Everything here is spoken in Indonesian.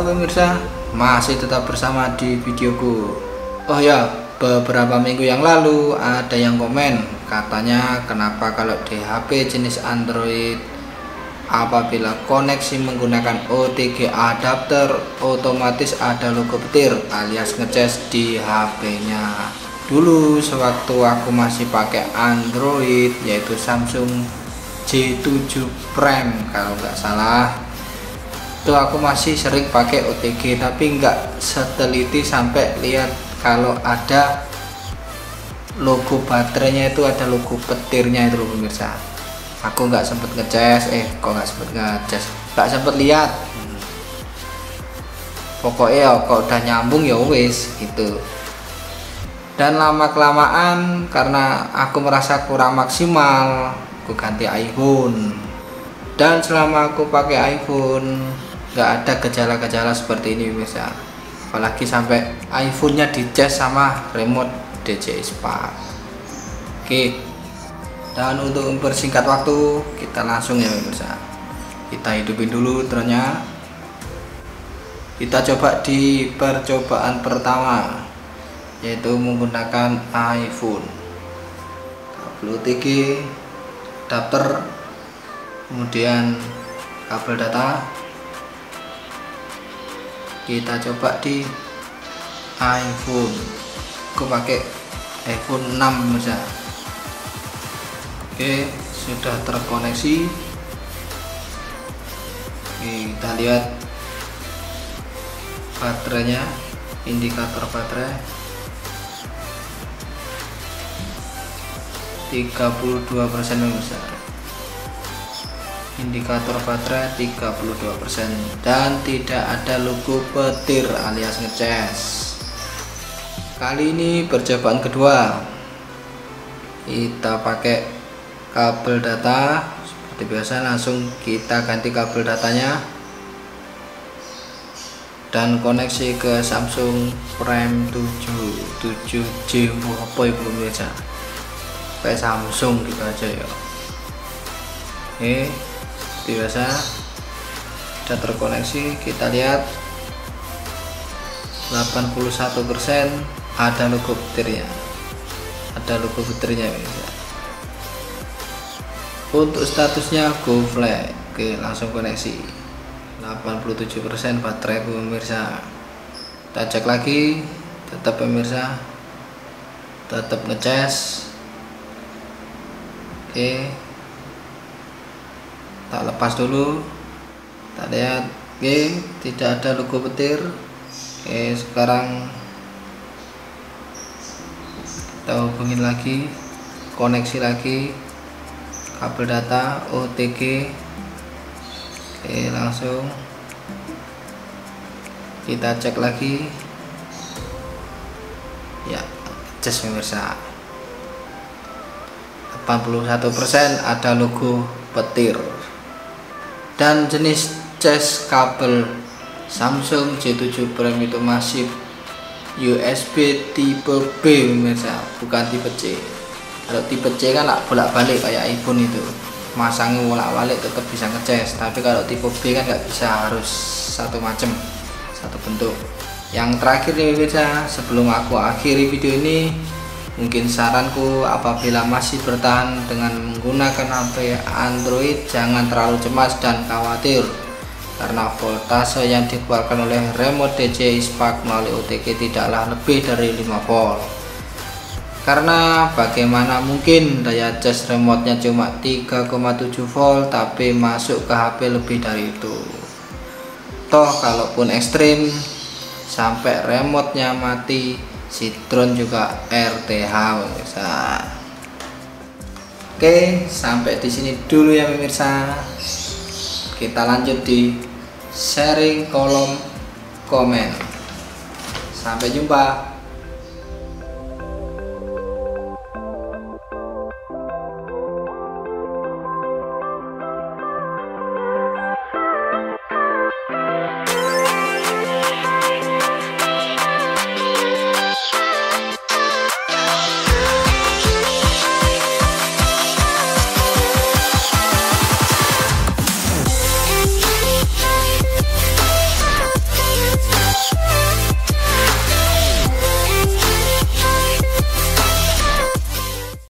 Halo pemirsa, masih tetap bersama di videoku. Oh ya, beberapa minggu yang lalu ada yang komen katanya kenapa kalau di HP jenis Android apabila koneksi menggunakan OTG adapter otomatis ada logo petir alias ngecas di HP-nya. Dulu sewaktu aku masih pakai Android yaitu Samsung J7 Prime kalau nggak salah itu aku masih sering pakai OTG tapi nggak seteliti sampai lihat kalau ada logo baterainya itu ada logo petirnya itu pemirsa. Aku nggak sempet ngecas eh kok nggak sempet ngecas? Nggak sempet lihat. Pokoknya ya kok udah nyambung ya wis gitu. Dan lama kelamaan karena aku merasa kurang maksimal aku ganti iPhone. Dan selama aku pakai iPhone nggak ada gejala-gejala seperti ini bisa apalagi sampai iPhone-nya dicas sama remote DJI Spark. Oke. Dan untuk mempersingkat waktu kita langsung ya pemirsa kita hidupin dulu trennya. Kita coba di percobaan pertama yaitu menggunakan iPhone. OTG adapter kemudian kabel data kita coba di iPhone. Aku pakai iPhone 6 saja. Oke sudah terkoneksi. Oke, kita lihat baterainya indikator baterai. 32% besar indikator baterai 32% dan tidak ada logo petir alias ngecas kali ini percobaan kedua. Kita pakai kabel data. Seperti biasa langsung kita ganti kabel datanya dan koneksi ke Samsung Prime 7 7J apa ibu pemirsa kayak Samsung gitu aja ya. Oke biasa sudah terkoneksi kita lihat. 81% ada logo petirnya ada logo petirnya bisa untuk statusnya go flat oke langsung koneksi. 87% baterai pemirsa. Kita cek lagi tetap pemirsa. Tetap ngecas. Oke tak lepas dulu. Tak lihat oke tidak ada logo petir. Oke sekarang kita hubungin lagi koneksi lagi kabel data OTG oke langsung kita cek lagi. Ya just pemirsa. 81% ada logo petir dan jenis cas kabel Samsung J7 Prime itu masih USB tipe B pemirsa. Bukan tipe C. Kalau tipe C kan bolak balik kayak iPhone itu. Masangnya bolak balik tetap bisa ngecas tapi kalau tipe B kan nggak bisa harus satu macam satu bentuk. Yang terakhir nih pemirsa sebelum aku akhiri video ini mungkin saranku apabila masih bertahan dengan menggunakan HP Android jangan terlalu cemas dan khawatir. Karena voltase yang dikeluarkan oleh remote DJI Spark melalui OTG tidaklah lebih dari 5 volt. Karena bagaimana mungkin daya cas remote-nya cuma 3,7 volt tapi masuk ke HP lebih dari itu. Toh kalaupun ekstrim sampai remote-nya mati Citron juga RTH pemirsa. Oke sampai di sini dulu ya pemirsa. Kita lanjut di sharing kolom komen. Sampai jumpa